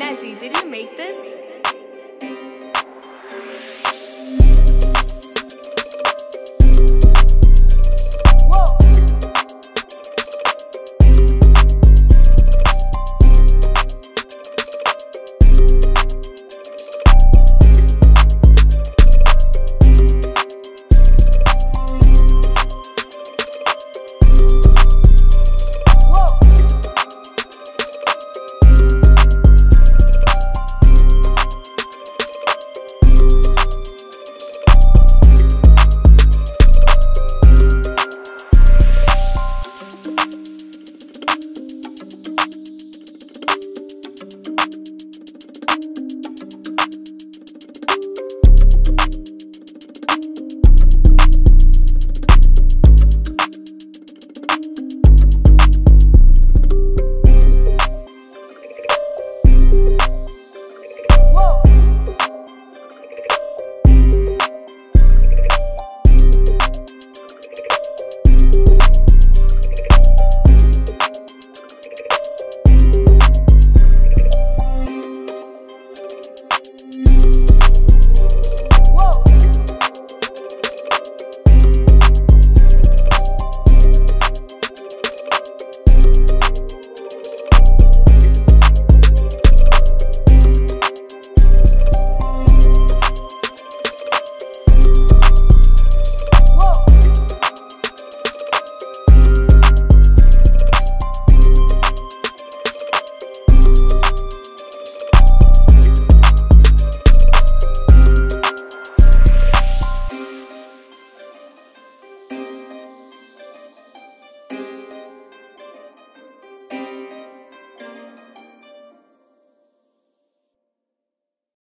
Nessie, did you make this?